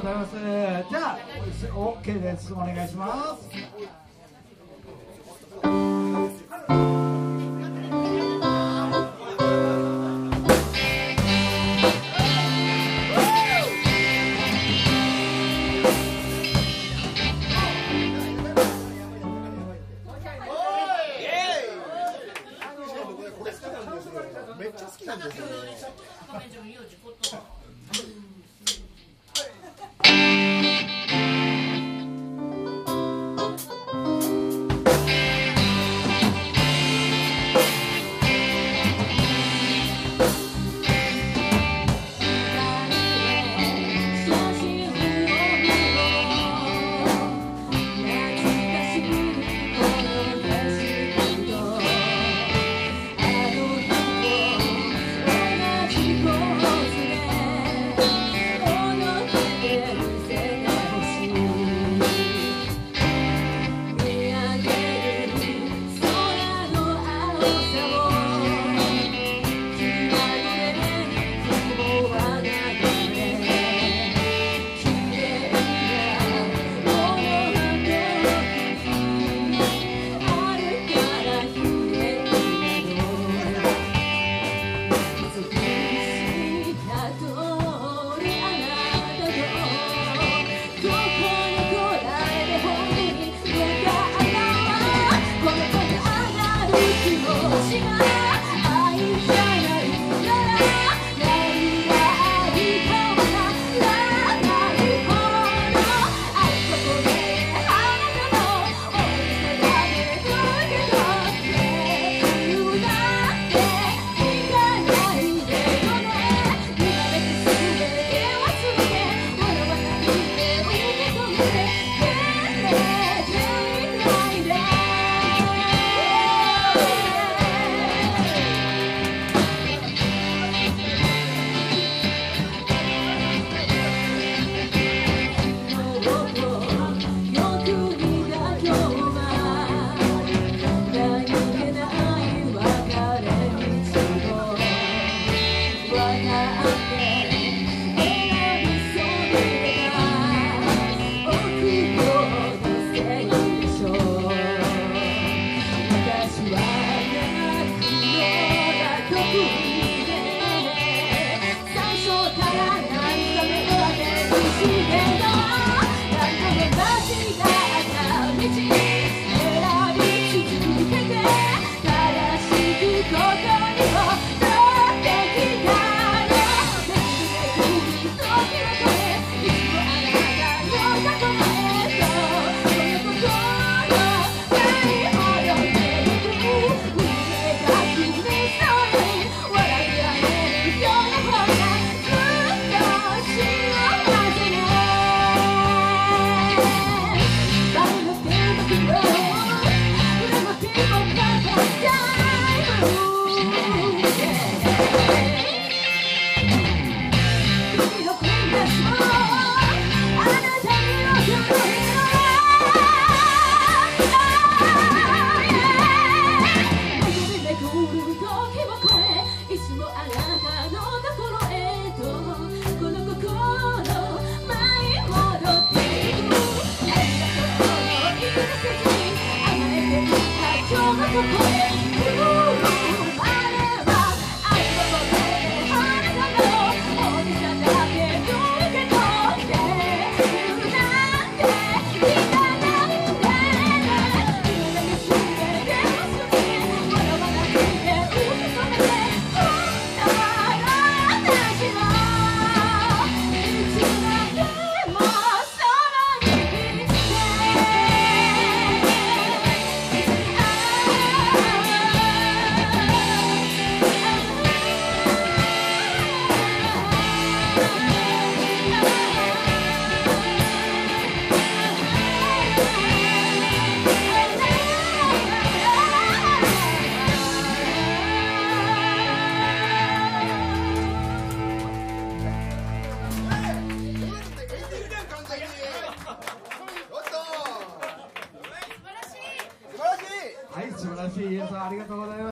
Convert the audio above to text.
ございます。じゃあ OK です。お願いします。her up there. あなたのところへこの心舞い戻っていく。た甘えてきたしいさんありがとうございます。